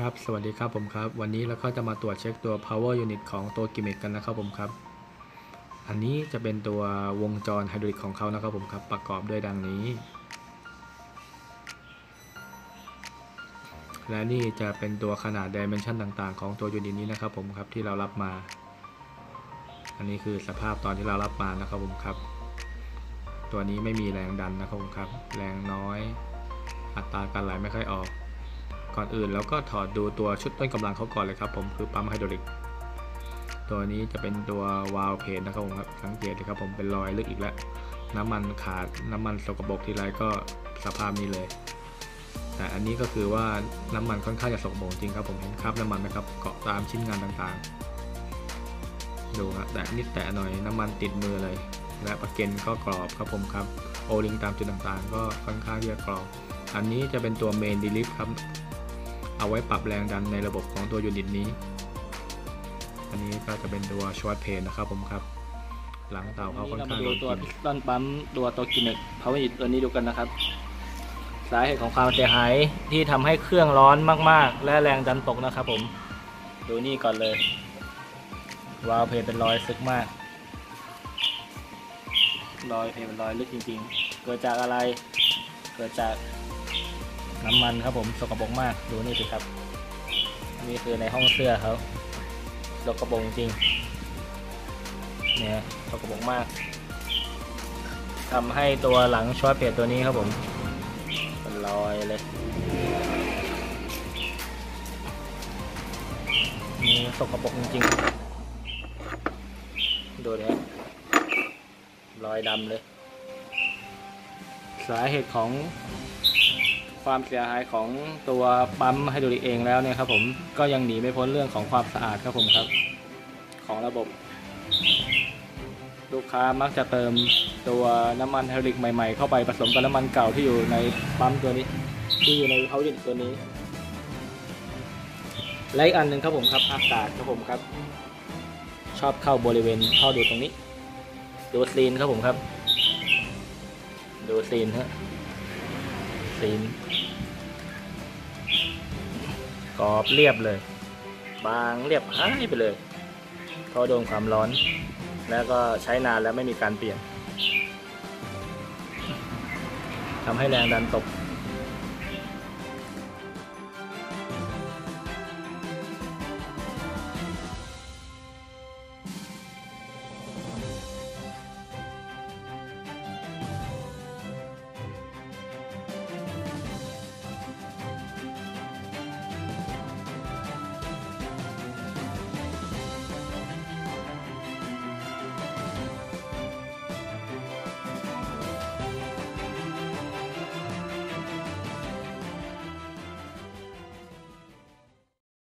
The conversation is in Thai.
ครับ สวัสดีครับผมครับ วันนี้เราก็จะมาตรวจเช็คตัว power unit ของตัวกิม m กันนะครับผมครับ อันนี้จะเป็นตัววงจรไฮดรอลิกของเขานะครับผมครับ ประกอบด้วยดังนี้ และนี่จะเป็นตัวขนาด dimension ต่างๆ ของตัวยูนิตนี้นะครับผมครับที่เรารับมา อันนี้คือสภาพตอนที่เรารับมานะครับผมครับ ตัวนี้ไม่มีแรงดันนะครับผมครับ แรงน้อย อัตราการไหลไม่ค่อยออก ก่อนอื่นเราก็ถอดดูตัวชุดต้นกำลังเขาก่อนเลยครับ ผมคือปั๊มไฮดรอลิก ตัวนี้จะเป็นตัววาล์วเพจนะครับผมครับสังเกตเลยครับผมเป็นรอยลึกอีกแล้วน้ำมันขาดน้ำมันสกปรกทีไรก็สภาพนี้เลย แต่อันนี้ก็คือว่าน้ำมันค่อนข้างจะสกปรกจริงครับผมเห็นคราบน้ำมันไหมครับเกาะตามชิ้นงานต่างๆ ดูครับแตะนิดแตะหน่อยน้ำมันติดมือเลย และประเก็นก็กรอบครับผมครับโอลิงตามจุดต่างๆ ก็ค่อนข้างที่จะกรอบ อันนี้จะเป็นตัวเมนดีลิฟครับ เอาไว้ปรับแรงดันในระบบของตัวยูนิตนี้ อันนี้ก็จะเป็นตัวชวร์ตเพนนะครับผมครับ หลังเตาเขาค่อนเราข้ามางดูตัวกิพินสตันปั๊มตัวตัวกิมเมกพาวเวอร์ตัวนี้ดูกันนะครับ สาเหตุของความเสียหายที่ทำให้เครื่องร้อนมากๆ และแรงดันตกนะครับผม ดูนี่ก่อนเลยวาล์วเพลเป็นรอยซึกมาก รอยเพลเป็นรอยลึกจริงๆ เกิดจากอะไร เกิดจาก น้ำมันครับผมสกปรกมากดูนี่สิครับนี่คือในห้องเสื้อเขาสกปรกจริงเนี่ยสกปรกมากทำให้ตัวหลังช็อตเพจตัวนี้ครับผมเป็นรอยเลยนี่สกปรกจริงๆดูนี่รอยดำเลย สาเหตุของ ความเสียหายของตัวปั๊มไฮดรอลิกเองแล้วเนี่ยครับผมก็ยังหนีไม่พ้นเรื่องของความสะอาดครับผมครับ ของระบบ ลูกค้ามักจะเติมตัวน้ำมันไฮดรอลิกใหม่ๆ เข้าไปผสมกับน้ำมันเก่าที่อยู่ในปั๊มตัวนี้ ที่อยู่ในเขาดินตัวนี้ และอีกอันหนึ่งครับผมครับอากาศครับผมครับ ชอบเข้าบริเวณเข้าดูตรงนี้ดูซีนครับผมครับ ดูซีนฮะ ซีนกรอบเรียบเลย บางเรียบหายไปเลยเพราะโดนความร้อน แล้วก็ใช้นานแล้วไม่มีการเปลี่ยนทำให้แรงดันตก